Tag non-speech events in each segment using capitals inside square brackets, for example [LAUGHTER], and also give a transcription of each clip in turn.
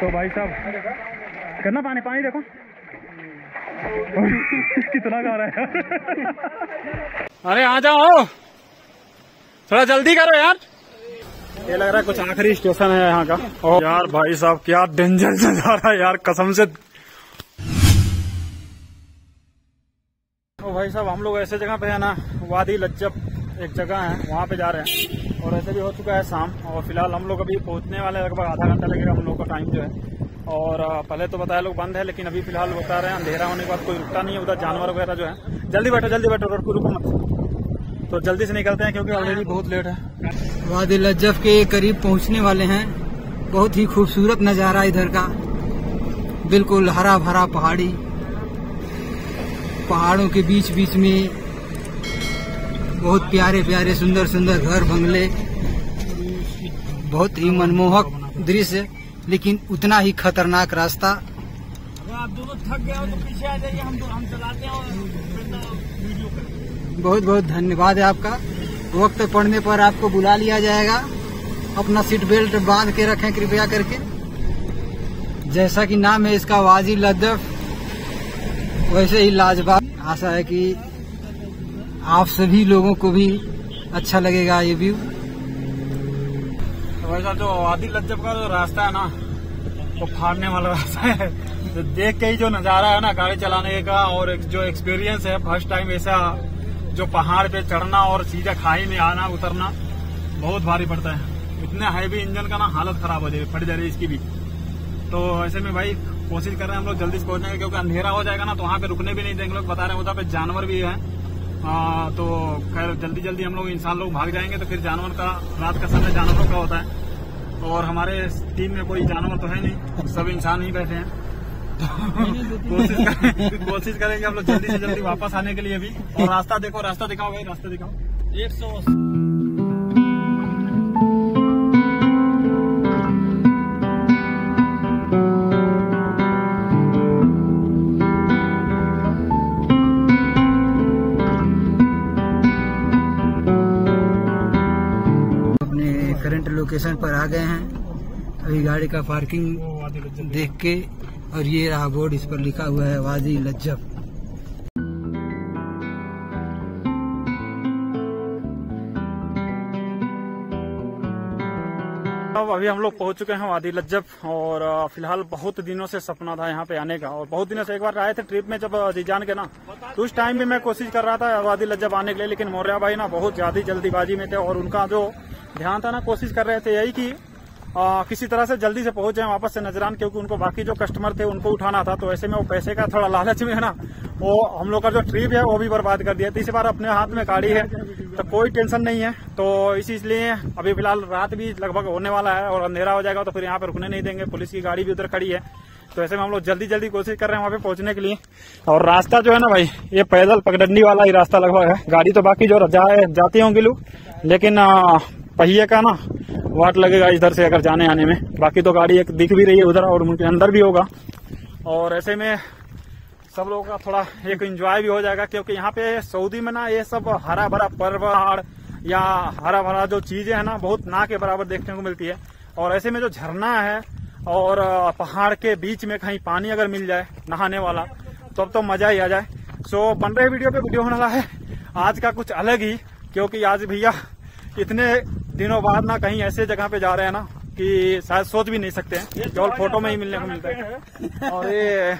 तो भाई साहब कितना पानी पानी देखो। कितना गा रहा है अरे आ जाओ। थोड़ा जल्दी करो यार। ये लग रहा है कुछ आखिरी स्टेशन है यहाँ का। और यार भाई साहब क्या डेंजर से जा रहा है यार कसम से। ओ भाई साहब हम लोग ऐसे जगह पे है ना वादी लज्जब एक जगह है, वहाँ पे जा रहे हैं। और ऐसे भी हो चुका है शाम। और फ़िलहाल हम लोग अभी पहुँचने वाले लगभग आधा घंटा लगेगा हम लोग का टाइम जो है। और पहले तो बताया लोग बंद है, लेकिन अभी फ़िलहाल बता रहे हैं, अंधेरा होने के बाद कोई रुकता नहीं है, उधर जानवर वगैरह जो है। जल्दी बैठो जल्दी बैठो रोड को रुको मत। तो जल्दी से निकलते हैं क्योंकि ऑलरेडी बहुत लेट है। वादी लज्जफ के करीब पहुँचने वाले हैं। बहुत ही खूबसूरत नज़ारा इधर का। बिल्कुल हरा भरा पहाड़ी। पहाड़ों के बीच बीच में बहुत प्यारे प्यारे सुंदर सुंदर घर बंगले। बहुत ही मनमोहक दृश्य लेकिन उतना ही खतरनाक रास्ता। आप दोनों थक गए हो तो पीछे आ जाइए हम हम चलाते हैं बहुत बहुत धन्यवाद है आपका। वक्त पड़ने पर आपको बुला लिया जाएगा। अपना सीट बेल्ट बाँध के रखें कृपया करके। जैसा कि नाम है इसका वाजी लद्दफ वैसे ही लाजवाब। आशा है कि आप सभी लोगों को भी अच्छा लगेगा ये व्यू। तो वैसा जो आदि लज्जब का जो रास्ता है ना, वो फाड़ने वाला रास्ता है। तो देख के ही जो नज़ारा है ना, गाड़ी चलाने का और जो एक्सपीरियंस है फ़र्स्ट टाइम ऐसा जो पहाड़ पे चढ़ना और सीधा खाई में आना, उतरना, बहुत भारी पड़ता है। इतने हैवी इंजन का ना हालत खराब हो जाएगी फट जा रही है इसकी भी। तो ऐसे में भाई, कोशिश कर रहे हैं हम लोग जल्दी से पहुँचने क्योंकि अंधेरा हो जाएगा ना तो वहाँ पे रुकने भी नहीं देंगे लोग, बता रहे हैं, उधर पे जानवर भी है। आ, तो खैर जल्दी जल्दी हम लोग इंसान लोग भाग जाएँगे तो फिर जानवर का रात का समय जानवरों का होता है। और हमारे टीम में कोई जानवर तो है नहीं सब इंसान ही बैठे हैं। तो [LAUGHS] कोशिश कोशिश करेंगे हम लोग जल्दी से जल्दी वापस आने के लिए भी। और रास्ता देखो रास्ता दिखाओ भाई रास्ता दिखाओ। एक सौ लोकेशन पर आ गए हैं। अभी गाड़ी का पार्किंग देख के और ये रहा बोर्ड, इस पर लिखा हुआ है वादी लज्जब अब अभी हम लोग पहुँच चुके हैं वादी लज्जब और फ़िलहाल बहुत दिनों से सपना था यहाँ पे आने का और बहुत दिनों से एक बार आए थे ट्रिप में जब जीजान के ना तो उस टाइम भी मैं कोशिश कर रहा था वादी लज्जब आने के लिए, लेकिन मौर्या भाई ना बहुत ज़्यादा जल्दीबाजी में थे और उनका जो ध्यान था ना कोशिश कर रहे थे यही कि आ, किसी तरह से जल्दी से पहुँच जाए वापस से नजरान क्योंकि उनको बाकी जो कस्टमर थे उनको उठाना था तो ऐसे में वो पैसे का थोड़ा लालच में है ना वो हम लोग का जो ट्रिप है वो भी बर्बाद कर दिया। तो इस बार अपने हाथ में गाड़ी है तो कोई टेंशन नहीं है। तो इसी इसलिए अभी फ़िलहाल रात भी लगभग होने वाला है और अंधेरा हो जाएगा तो फिर यहाँ पे रुकने नहीं देंगे। पुलिस की गाड़ी भी उधर खड़ी है तो ऐसे में हम लोग जल्दी जल्दी कोशिश कर रहे हैं वहाँ पे पहुँचने के लिए। और रास्ता जो है ना भाई ये पैदल पगडंडी वाला ही रास्ता लगभग है। गाड़ी तो बाकी जो जाए जाती होंगी लोग लेकिन पहिए का ना, वाट लगेगा इधर से अगर जाने आने में। बाकी तो गाड़ी एक दिख भी रही है उधर और उनके अंदर भी होगा। और ऐसे में सब लोगों का थोड़ा एक एंजॉय भी हो जाएगा, क्योंकि यहाँ पे सऊदी में ना ये सब हरा भरा पहाड़ या हरा भरा जो चीज़ें है ना, बहुत ना के बराबर देखने को मिलती है। और ऐसे में जो झरना है और पहाड़ के बीच में कहीं पानी अगर मिल जाए नहाने वाला तो अब तो मज़ा ही आ जाए। सो, बन रहे वीडियो पे वीडियो होने वाला है। आज का कुछ अलग ही, क्योंकि आज भैया इतने दिनों बाद ना कहीं ऐसे जगह पे जा रहे हैं ना कि शायद सोच भी नहीं सकते हैं। केवल फ़ोटो में ही मिलने को मिलता है। और ये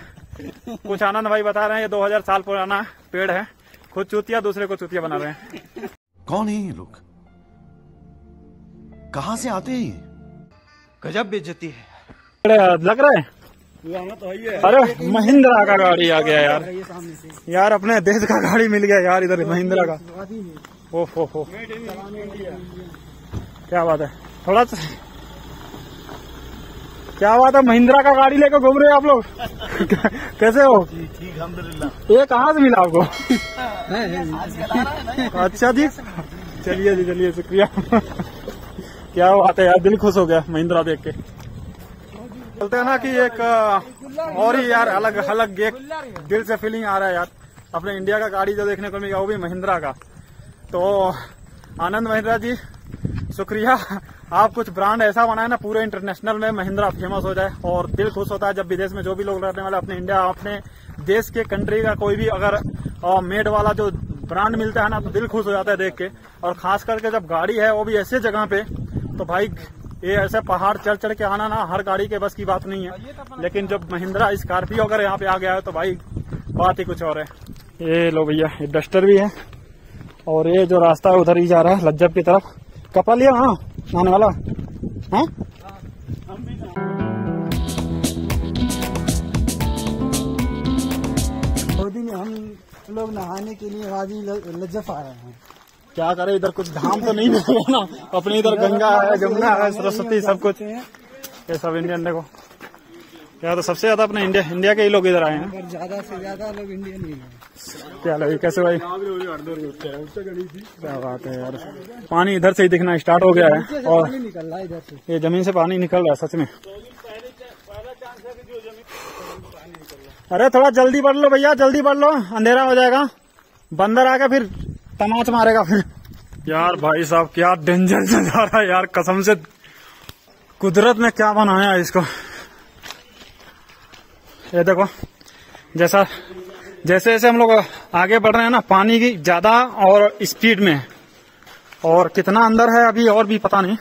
कुछ आनंद भाई बता रहे हैं ये 2000 साल पुराना पेड़ है। खुद चूतिया दूसरे को चूतिया बना रहे हैं। कौन है ये लोग? कहाँ से आते हैं ये? गजब बेइज्जती है। लग रहा है? अरे महिंद्रा का गाड़ी आ गया यार। यार अपने देश का गाड़ी मिल गया यार इधर महिंद्रा का। ओह हो हो क्या बात है? थोड़ा सा क्या बात है? महिंद्रा का गाड़ी लेकर घूम रहे हो आप लोग? [LAUGHS] कैसे हो? ठीक अलहमदुल्ला ये कहाँ से मिला आपको? अच्छा जी। चलिए जी चलिए शुक्रिया। क्या बात है यार दिल खुश हो गया महिंद्रा देख के। बोलते हैं ना कि एक और ही यार अलग अलग एक दिल से फीलिंग आ रहा है यार। अपने इंडिया का गाड़ी जो देखने को मिलेगा वो भी महिंद्रा का। तो आनंद महिंद्रा जी शुक्रिया। आप कुछ ब्रांड ऐसा बनाए ना, पूरे इंटरनेशनल में महिंद्रा फ़ेमस हो जाए और दिल खुश होता है जब विदेश में जो भी लोग रहने वाले अपने इंडिया अपने देश के कंट्री का कोई भी अगर मेड वाला जो ब्रांड मिलता है ना तो दिल खुश हो जाता है देख के। और खास करके जब गाड़ी है, वो भी ऐसे जगह पे तो भाई, ये ऐसे पहाड़ चढ़ चढ़ के आना ना, हर गाड़ी के बस की बात नहीं है। लेकिन जब महिंद्रा स्कॉर्पियो अगर यहाँ पे आ गया है तो भाई, बात ही कुछ और है। ये लो भैया, ये डस्टर भी है। और ये जो रास्ता है, उधर ही जा रहा है लज्जब की तरफ़। कपड़ा लिया हाँ नहाने वाला। हाँ? मोदी दिन हम लोग नहाने के लिए वादी लज्जफ आए हैं। क्या करे इधर कुछ धाम तो नहीं मिल रहा ना? अपने इधर गंगा है जमुना है सरस्वती सब कुछ। ये सब इंडियन देखो। क्या तो सबसे ज़्यादा अपने इंडिया इंडिया के ही लोग इधर आए हैं। ज़्यादा से ज़्यादा लोग इंडियन ही हैं। क्या लगे कैसे भाई? क्या बात है यार। पानी इधर से ही दिखना स्टार्ट हो गया है। और निकल रहा है इधर से। ये ज़मीन से पानी निकल रहा है सच में। अरे थोड़ा जल्दी बढ़ लो भैया जल्दी बढ़ लो। अंधेरा हो जाएगा। बंदर आके फिर तमाच मारेगा फिर। यार भाई साहब क्या डेंजर से जा रहा है यार। कसम से कुदरत ने क्या बनाया इसको। ये देखो, जैसा, जैसे जैसे हम लोग आगे बढ़ रहे हैं ना, पानी की ज़्यादा और स्पीड में। और कितना अंदर है अभी और भी पता नहीं।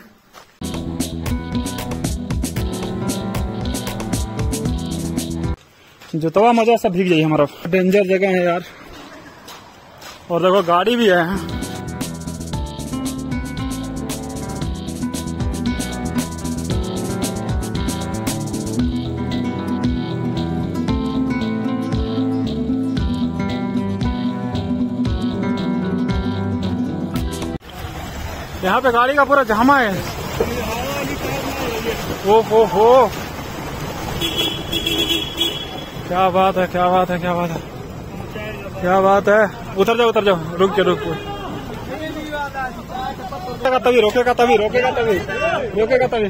जुतवा मज़ा सब भीग जाइए हमारा। डेंजर जगह है यार। और देखो, गाड़ी भी है। यहाँ पे गाड़ी का पूरा जामा है। ओ हो हो क्या बात है, क्या बात है, क्या बात है। क्या बात है। उतर जाओ उतर जाओ। रुक जाओ, रुक रोकेगा तभी रोकेगा तभी रोकेगा तभी।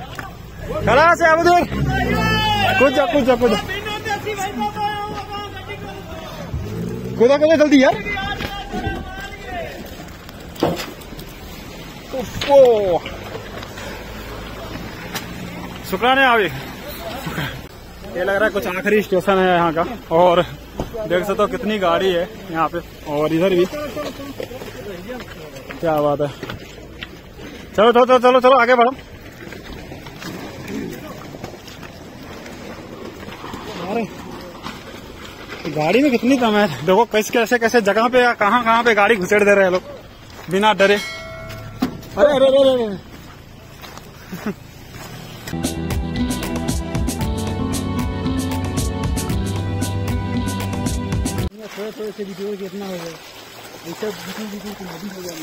खड़ा से अब दूर कूद जा कूद जा कूद जा। कूदा जल्दी यार। उफ़्फ़ो। शुक्राने अभी ये लग रहा है कुछ आखिरी स्टेशन है यहाँ का। और देख सकते हो कितनी गाड़ी है यहाँ पे। और इधर भी। क्या बात है। चलो चलो चलो चलो चलो, आगे बढ़ो। गाड़ी में कितनी कम है। देखो, कैसे कैसे कैसे जगह पे कहाँ कहाँ पे गाड़ी घुसेड़ दे रहे हैं लोग। बिना डरे। अरे अरे अरे अरे, थोड़े थोड़े से वीडियो कितना हो गया। ऐसे बीच बीच में नदी हो गया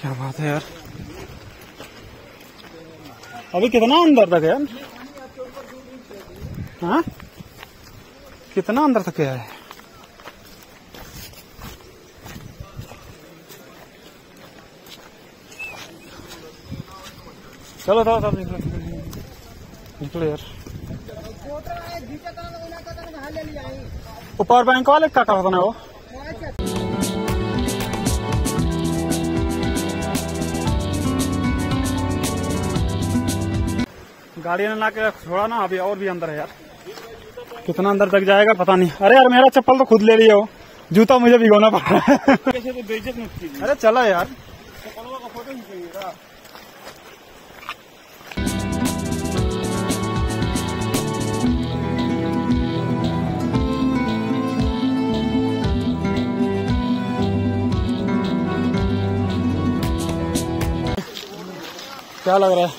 क्या बात है यार। अभी कितना अंदर तक है? यार हाँ? कितना अंदर तक है? चलो था चलो निकलो निकलो यार ऊपर बैंक वाले का करता ना वो गाड़ी ने ला के छोड़ा ना अभी और भी अंदर है यार कितना अंदर तक जाएगा पता नहीं अरे यार मेरा चप्पल तो खुद ले लिया हो जूता मुझे भिगोना पड़ रहा है अरे चला यार क्या लग रहा है?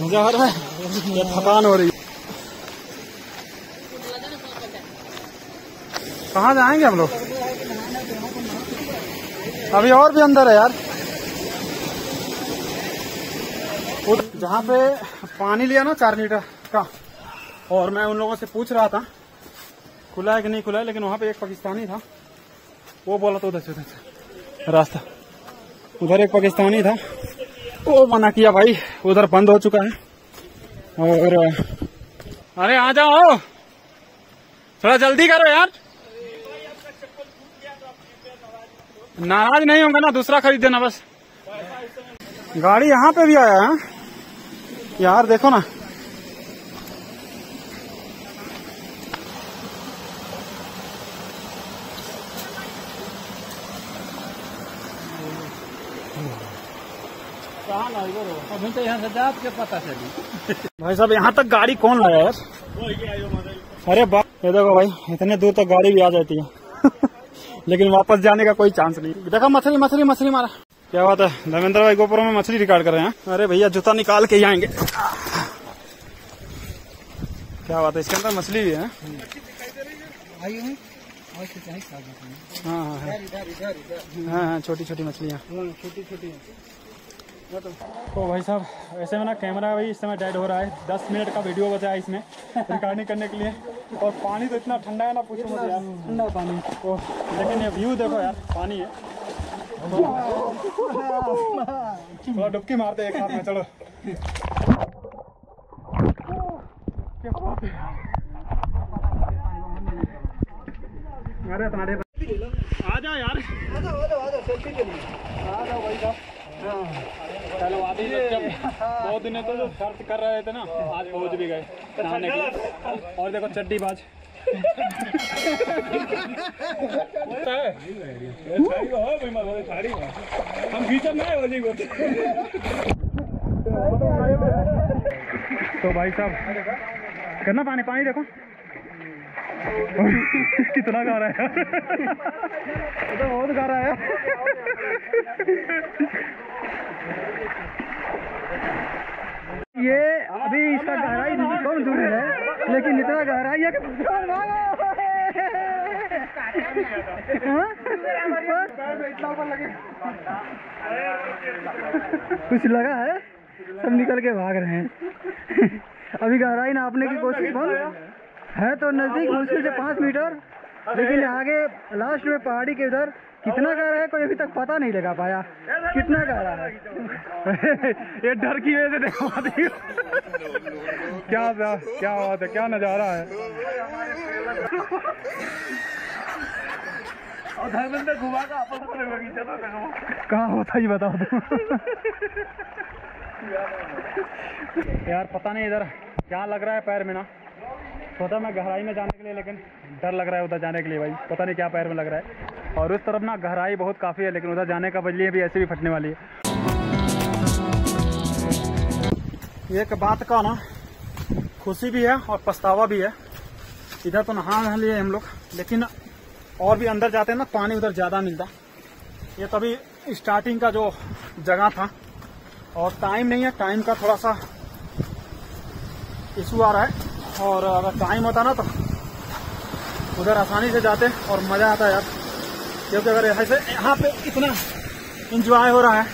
मज़ा आ रहा है? या थकान हो रही है। कहाँ जाएँगे हम लोग? अभी और भी अंदर है यार। जहाँ पे पानी लिया ना चार लीटर का, और मैं उन लोगों से पूछ रहा था, खुला है कि नहीं खुला है, लेकिन वहाँ पे एक पाकिस्तानी था। वो बोला तो उधर से उधर से। रास्ता। उधर एक पाकिस्तानी था। वो मना किया भाई, उधर बंद हो चुका है। और, अरे, आ जाओ। थोड़ा जल्दी करो यार। नाराज़ नहीं होगा ना, दूसरा खरीद देना बस। गाड़ी यहाँ पे भी आया है। यार, देखो ना। अभी तो यहाँ से जात के पता चली। भाई साहब यहाँ तक गाड़ी कौन लाया यार? अरे बाप ये देखो भाई इतने दूर तक गाड़ी भी आ जाती है। [LAUGHS] लेकिन वापस जाने का कोई चांस नहीं। देखा मछली मछली मछली मारा। क्या बात है? धर्मेंद्र भाई गोपुर में मछली रिकॉर्ड कर रहे हैं अरे भैया जूता निकाल के ही आएँगे। क्या बात है इसके अंदर मछली भी है हूँ? हैं। हाँ हाँ हाँ। हाँ हाँ छोटी छोटी मछलियाँ। छोटी छोटी तो भाई साहब ऐसे में ना कैमरा भाई इस समय डेड हो रहा है। दस मिनट का वीडियो बचा है इसमें रिकॉर्डिंग करने के लिए। और पानी तो इतना ठंडा है ना पूछो मत यार। ठंडा पानी। तो लेकिन ये व्यू देखो यार पानी है। थोड़ा डुबकी मारते एक हाथ में चलो। क्या बात है अरे तुम्हारे आ जाओ यार। आ जाओ भाई साहब। जब बहुत दिन तो जो सर्च कर रहे थे ना आज पहुँच भी गए नहाने के लिए और देखो चड्डी बाज हम खींचन ना तो भाई साहब कितना पानी पानी देखो। कितना गा रहा है तो बहुत गा रहा है। ये अभी इसका गहराई कम दूर है, लेकिन इतना गहराई है कि कुछ लगा है? सब निकल के भाग रहे हैं। अभी गहराई नापने की कोशिश बंद है तो नज़दीक मुश्किल से पाँच मीटर, लेकिन आगे लास्ट में पहाड़ी के उधर कितना गहरा है कोई अभी तक पता नहीं लगा पाया। कितना गहरा है? [LAUGHS] ये डर की वजह से देखो क्या बात- क्या बात है क्या नज़ारा है। कहाँ होता ही बताओ तुम? यार पता नहीं इधर क्या लग रहा है पैर में ना। सोचा मैं गहराई में जाने के लिए लेकिन डर लग रहा है उधर जाने के लिए भाई। पता नहीं क्या पैर में लग रहा है। और उस तरफ़ ना गहराई बहुत काफ़ी है, लेकिन उधर जाने का बजली भी ऐसे भी फटने वाली है। एक बात का ना, खुशी भी है और पछतावा भी है। इधर तो नहा नहा लिए हम लोग, लेकिन और भी अंदर जाते हैं ना, पानी उधर ज़्यादा मिलता। ये तभी स्टार्टिंग का जो जगह था, और टाइम नहीं है टाइम का थोड़ा सा इशू आ रहा है। और अगर टाइम होता ना तो उधर आसानी से जाते और मज़ा आता यार। क्योंकि अगर ऐसे यहाँ पे इतना इंजॉय हो रहा है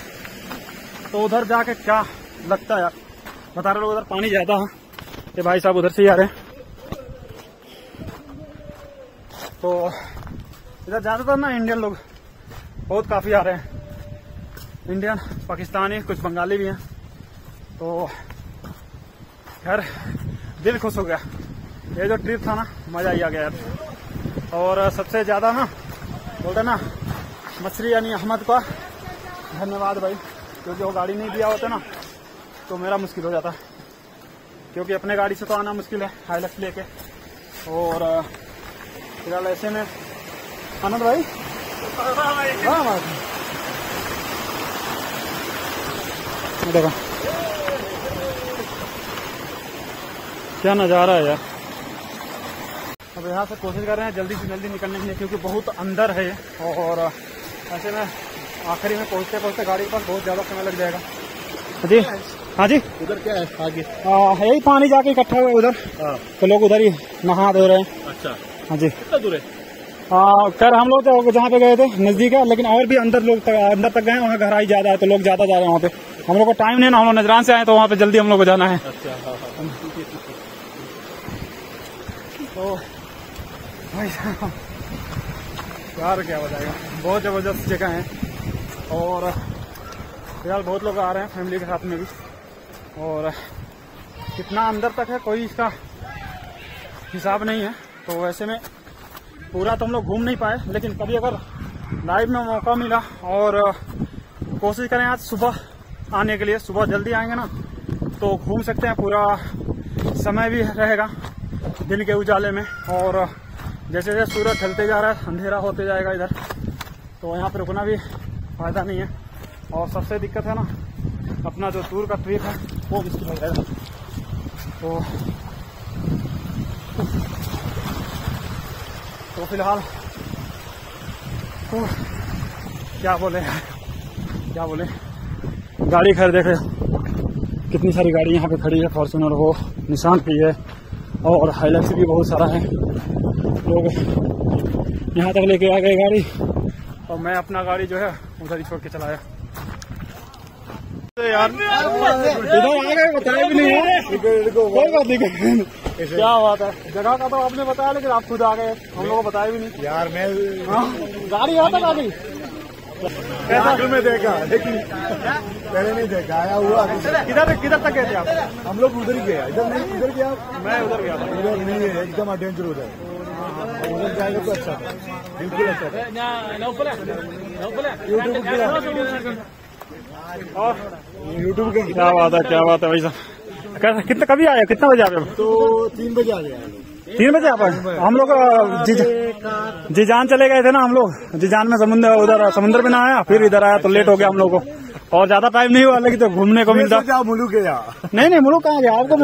तो उधर जाके क्या लगता है यार? बता रहे लोग उधर पानी ज़्यादा है ये भाई साहब उधर से ही आ रहे हैं। तो इधर ज़्यादातर ना इंडियन लोग बहुत काफ़ी आ रहे हैं। इंडियन पाकिस्तानी कुछ बंगाली भी हैं। तो खैर, दिल खुश हो गया। ये जो ट्रिप था ना, मज़ा ही आ गया यार। और सबसे ज़्यादा ना बोलते ना, मछली यानी अहमद का। धन्यवाद भाई, क्योंकि वो गाड़ी नहीं दिया होता ना तो मेरा मुश्किल हो जाता। क्योंकि अपने गाड़ी से तो आना मुश्किल है हाईलक्स लेके। और फ़िलहाल ऐसे में, आनंद भाई। ये देखो। क्या नज़ारा है यार। अब यहाँ से कोशिश कर रहे हैं जल्दी से जल्दी निकलने के लिए क्योंकि बहुत अंदर है और ऐसे में आखिरी में पहुँचते पहुँचते गाड़ी के पास बहुत ज़्यादा समय लग जाएगा। हाँ जी? हाँ जी? उधर क्या है? आगे। आ, यही पानी जाके इकट्ठा हुआ उधर। तो लोग उधर ही नहा धो रहे हैं। अच्छा। हाँ जी। कितना दूर है? हाँ खैर हम लोग तो जहाँ पे गए थे नज़दीक है लेकिन और भी अंदर लोग तक, अंदर तक गए वहाँ गहराई ज़्यादा है तो लोग ज़्यादा जा रहे हैं वहाँ पे। हम लोग को टाइम नहीं ना हम लोग नजरान से आए तो वहाँ पे जल्दी हम लोग को जाना है। अच्छा हाँ हाँ। तो भाई साहब, यार क्या बताएगा बहुत ज़बरदस्त जगह है। और फ़िलहाल बहुत लोग आ रहे हैं फैमिली के साथ में भी। और कितना अंदर तक है कोई इसका हिसाब नहीं है। तो वैसे में पूरा तो हम लोग घूम नहीं पाए लेकिन कभी अगर लाइव में मौका मिला और कोशिश करें आज सुबह आने के लिए सुबह जल्दी आएँगे ना तो घूम सकते हैं पूरा समय भी रहेगा दिन के उजाले में। और जैसे जैसे सूरज ढलते जा रहा है, अंधेरा होते जाएगा इधर। तो यहाँ पर रुकना भी फ़ायदा नहीं है। और सबसे दिक्कत है ना, अपना जो टूर का ट्रिप है, वो मुश्किल हो जाएगा तो तो फ़िलहाल तो क्या बोले? क्या बोले? गाड़ी खैर देखे कितनी सारी गाड़ी यहाँ पे खड़ी है फॉर्चुनर हो, निशान भी है और हाईलैक्स भी बहुत सारा है। लोग यहाँ तक लेके आ गए गाड़ी। और मैं अपना गाड़ी जो है उधर ही छोड़ के चलाया यार इधर आ गए बताया भी नहीं है। कोई बात नहीं क्या बात है? जगह का तो आपने बताया लेकिन आप खुद आ गए। हम लोगों को बताया भी नहीं। यार मैं हाँ, गाड़ी यहाँ तक आ गई? में देखा लेकिन पहले नहीं देखा आया हुआ। किधर किधर तक गए थे आप? हम लोग उधर ही गए। इधर नहीं इधर गया। मैं उधर गया था। उधर नहीं है एकदम डेंजर उधर उधर। अच्छा अच्छा यूट्यूब का क्या बात है क्या बात है भाई साहब कैसे कितने कभी आए कितना बजे आए तो तीन बजे आ गया तीन बजे आप हम लोग अ, जी जीजान चले गए थे ना हम लोग जीजान में समुद्र उधर समुद्र में ना आया फिर इधर आया तो लेट हो गया हम लोग को और ज़्यादा टाइम नहीं हुआ लेकिन तो घूमने को मिलता क्या मुलुक गया नहीं नहीं मुल्क कहाँ गया आपको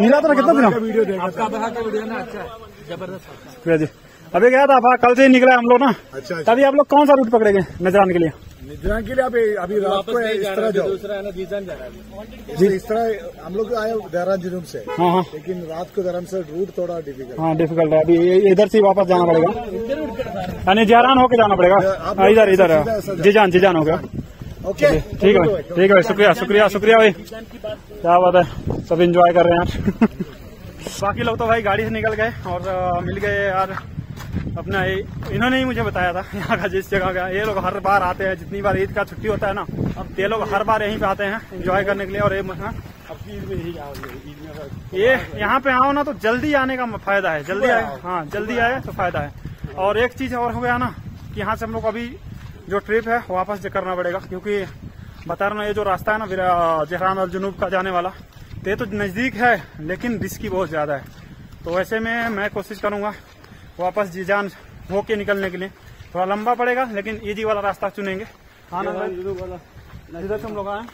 मिला था ना कितना दिन शुक्रिया जी अभी गया था आप कल से ही निकला हम लोग ना। अच्छा अच्छा। तभी आप लोग कौन सा रूट पकड़ेंगे नजरान के लिए? निजरान के लिए अभी अभी रात को इस तरह जाओ। जी। इस तरह हम लोग आए देहरादून जुनूब से। हाँ हाँ। लेकिन रात को धर्म से रूट थोड़ा डिफ़िकल्ट हाँ डिफ़िकल्ट है। अभी इधर से वापस जाना पड़ेगा। यानी जयरान होके जाना पड़ेगा। हाँ, इधर इधर जाओ। जीजान जीजान हो गया। ओके ठीक है भाई ठीक है भाई शुक्रिया शुक्रिया शुक्रिया भाई। क्या बात है सब एंजॉय कर रहे हैं यार। [LAUGHS] बाकी लोग तो भाई गाड़ी से निकल गए और मिल गए यार। अपना ये इन्होंने ही मुझे बताया था यहाँ का जिस जगह का ये लोग हर बार आते हैं जितनी बार ईद का छुट्टी होता है ना अब ये लोग हर बार यहीं पे आते हैं एंजॉय करने के लिए और ये हाँ, ये यहाँ पे आओ ना तो जल्दी आने का फ़ायदा है जल्दी आए हाँ जल्दी आए तो फ़ायदा है। और एक चीज़ और हो गया ना कि यहाँ से हम लोग अभी जो ट्रिप है वापस करना पड़ेगा क्योंकि बता रहा ये जो रास्ता है ना जहरान और जुनूब का जाने वाला तो ये तो नज़दीक है लेकिन रिस्की बहुत ज़्यादा है। तो ऐसे में मैं कोशिश करूँगा वापस जीजान होके निकलने के लिए। थोड़ा लंबा पड़ेगा लेकिन इजी वाला रास्ता चुनेंगे। हाँ? इधर से हम लोग आए।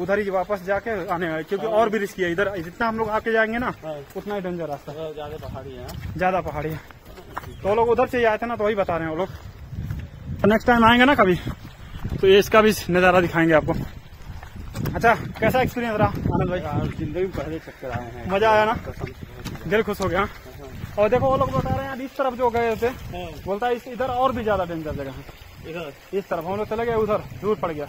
उधर ही वापस जाके आने वाले क्योंकि और भी रिस्की है इधर जितना हम लोग आके जाएँगे ना उतना ही डेंजर रास्ता। ज़्यादा पहाड़ी है ज़्यादा पहाड़ी है। तो लोग उधर से ही आए थे ना तो वही बता रहे हैं वो लोग। नेक्स्ट टाइम आएँगे ना कभी तो ये इसका भी नज़ारा दिखाएँगे आपको। अच्छा कैसा एक्सपीरियंस रहा आनंद भाई? ज़िंदगी पहले चक्कर आए हैं। मज़ा आया ना? दिल खुश हो गया और देखो वो लोग बता रहे हैं इस तरफ़ जो गए थे बोलता है इस इधर और भी ज़्यादा डेंजर जगह है। इधर? इस तरफ़ हम लोग चले गए उधर दूर पड़ गया।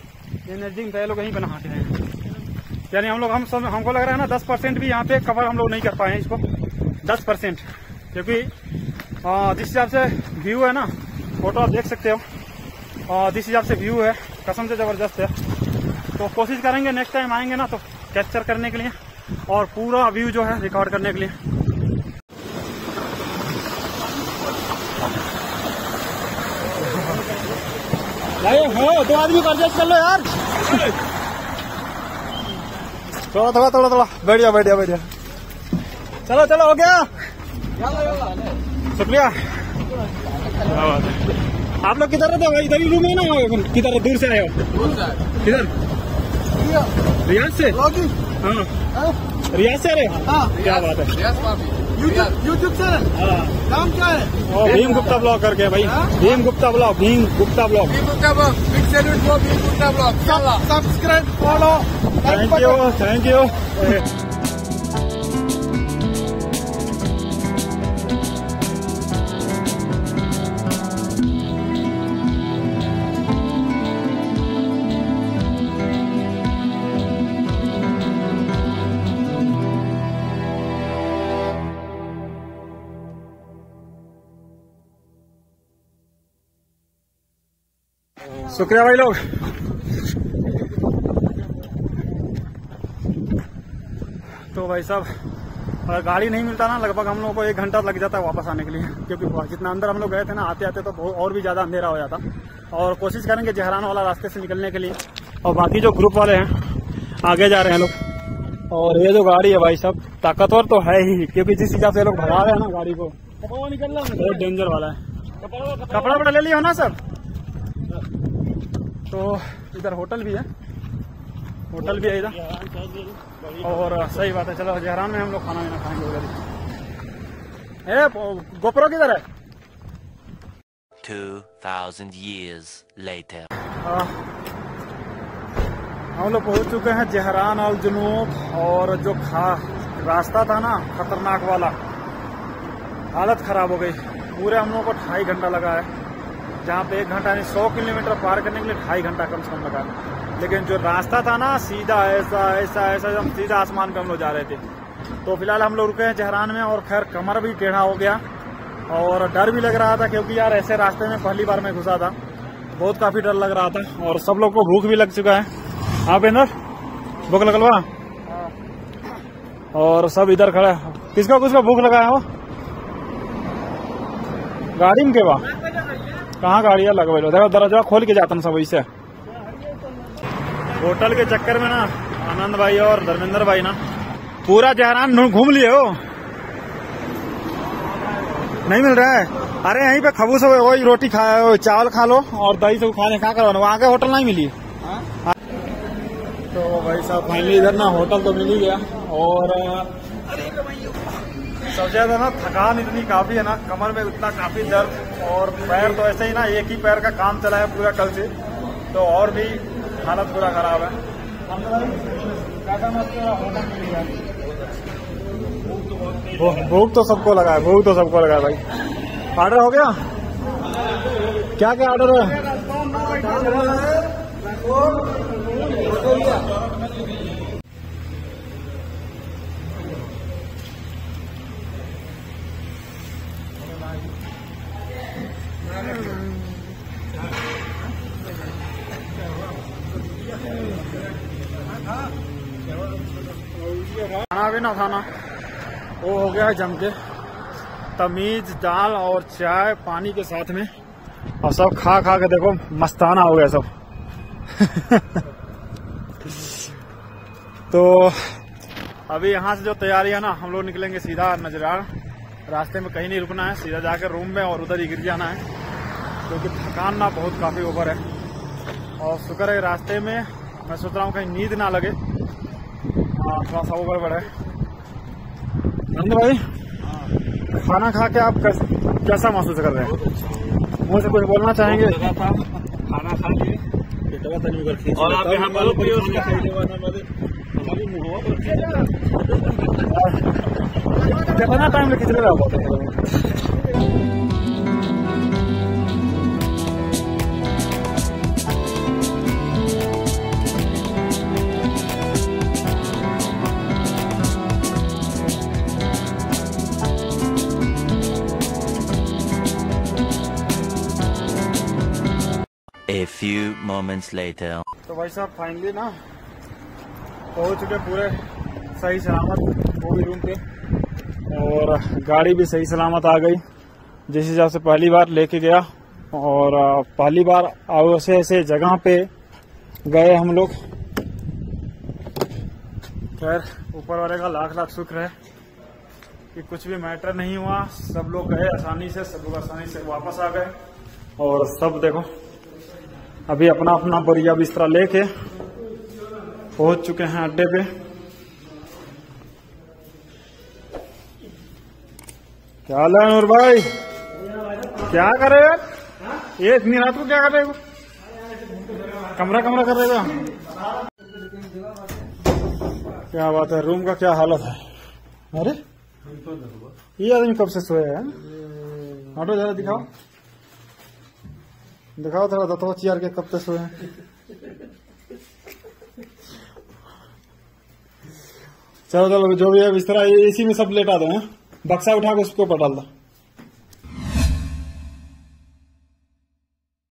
ये नज़दीक था ये लोग यहीं पर नहाते हैं। यानी हम लोग हम सब हमको लग रहा है ना दस परसेंट भी यहाँ पे कवर हम लोग नहीं कर पाए हैं इसको। दस परसेंट। क्योंकि जिस हिसाब से व्यू है ना फ़ोटो आप देख सकते हो। और जिस हिसाब से व्यू है कसम से ज़बरदस्त है। तो कोशिश करेंगे नेक्स्ट टाइम आएँगे ना तो कैप्चर करने के लिए और पूरा व्यू जो है रिकॉर्ड करने के लिए। भाई हो दो आदमी को एडजस्ट कर लो यार। थोड़ा थोड़ा थोड़ा थोड़ा। बैठ जाओ बैठ जाओ बैठ जाओ चलो चलो हो गया। शुक्रिया। है आप लोग किधर रहते हो? भाई इधर ही रूम है ना? किधर दूर से आए हो? किधर? रियाज से? हाँ। रियाज से आ रहे क्या बात है। यूट्यूब चैनल हाँ नाम क्या है? भीम गुप्ता ब्लॉग करके भाई। Bhim Gupta blog Bhim Gupta blog. Big Gupta for big Gupta blog. Subscribe follow thank you thank you शुक्रिया भाई लोग। तो भाई साहब और गाड़ी नहीं मिलता ना लगभग हम लोग को एक घंटा लग जाता है वापस आने के लिए क्योंकि जितना अंदर हम लोग गए थे ना आते आते तो और भी ज़्यादा अंधेरा हो जाता। और कोशिश करेंगे जहरान वाला रास्ते से निकलने के लिए। और बाकी जो ग्रुप वाले हैं आगे जा रहे हैं लोग। और ये जो गाड़ी है भाई साहब ताकतवर तो है ही क्योंकि जिस हिसाब से लोग भगा रहे हैं ना गाड़ी को बहुत डेंजर वाला है। कपड़ा वपड़ा ले लिया हो ना सर? तो इधर होटल भी है। होटल भी है इधर। और सही बात है। चलो जहरान में हम लोग खाना वाना खाएँगे उधर ही। ए गोप्रो किधर है? 2,000 years later. हम लोग पहुँच चुके हैं जहरान अल जुनूब। और जो खा रास्ता था ना खतरनाक वाला हालत खराब हो गई। पूरे हम लोगों को ढाई घंटा लगा है। जहाँ पे एक घंटा यानी सौ किलोमीटर पार करने के लिए ढाई घंटा कम से कम लगा लेकिन जो रास्ता था ना सीधा ऐसा ऐसा ऐसा एकदम सीधा आसमान पे हम लोग जा रहे थे। तो फ़िलहाल हम लोग रुके हैं जहरान में और खैर कमर भी टेढ़ा हो गया। और डर भी लग रहा था क्योंकि यार ऐसे रास्ते में पहली बार मैं घुसा था। बहुत काफ़ी डर लग रहा था और सब लोग को भूख भी लग चुका है। हाँ पेंदर भूख लगलवा? और सब इधर खड़े हैं। किसका किसका भूख लगा है वो? गाड़ी में के बा? कहाँ है लगवे लो देखो दरवाज़ा खोल के जाता सब वैसे। होटल के चक्कर में ना आनंद भाई और धर्मेंद्र भाई ना पूरा जहरान घूम लिए हो। नहीं मिल रहा है? अरे यहीं पे खबू हो वही रोटी खा चावल खा लो और दही से खाने खा कर वहाँ के होटल नहीं मिली। तो भाई साहब फाइनली इधर ना होटल तो मिल ही गया। और सबसे ज़्यादा ना थकान इतनी काफ़ी है ना, कमर में उतना काफ़ी दर्द और पैर तो ऐसे ही ना, एक ही पैर का काम चला है पूरा कल से तो और भी हालत पूरा खराब है। भूख तो सबको लगा है, भूख तो सबको लगा है भाई। ऑर्डर हो गया? क्या क्या ऑर्डर है? खाना। वो हो गया है जम के। तमीज दाल और चाय पानी के साथ में। और सब खा खा के देखो मस्ताना हो गया सब। [LAUGHS] तो अभी यहाँ से जो तैयारी है ना हम लोग निकलेंगे सीधा नजरार रास्ते में कहीं नहीं रुकना है सीधा जाकर रूम में और उधर ही गिर जाना है। क्योंकि तो थकान ना बहुत काफ़ी ओवर है। और शुक्र है रास्ते में मैं सोच रहा हूँ कहीं नींद ना लगे। हाँ, थोड़ा सा ओवर बढ़े नंद भाई खाना खा के आप कैस, कैसा महसूस कर रहे हैं? मुझे कुछ बोलना चाहेंगे? खाना खा के। और आप यहाँ पर कितना टाइम में चले रहो moments later. तो भाई साहब फाइनली ना, पहुँच चुके पूरे सही सलामत वो भी रूम पे। और गाड़ी भी सही सलामत आ गई। जिस हिसाब से पहली बार लेके गया और पहली बार ऐसे ऐसे जगह पे गए हम लोग। खैर, ऊपर वाले का लाख लाख शुक्र है कि कुछ भी मैटर नहीं हुआ। सब लोग गए आसानी से, सब लोग आसानी से वापस आ गए। और सब देखो अभी अपना अपना बोरिया बिस्तरा लेके पहुँच चुके हैं अड्डे पे। क्या हाल है नूर भाई? क्या कर रहे हो? ये इतनी रात को क्या कर रहे हो? कमरा कमरा कर रहे हो क्या बात है, रूम का क्या हालत है? अरे, ये आदमी कब से सोया है? ऑटो जरा दिखाओ। दिखाओ थोड़ा दत्तो चेयर के कब तक सोए चलो चलो, जो भी है, बिस्तरा इसी में सब लेटा दो बक्सा उठा के उसके ऊपर डाल दो।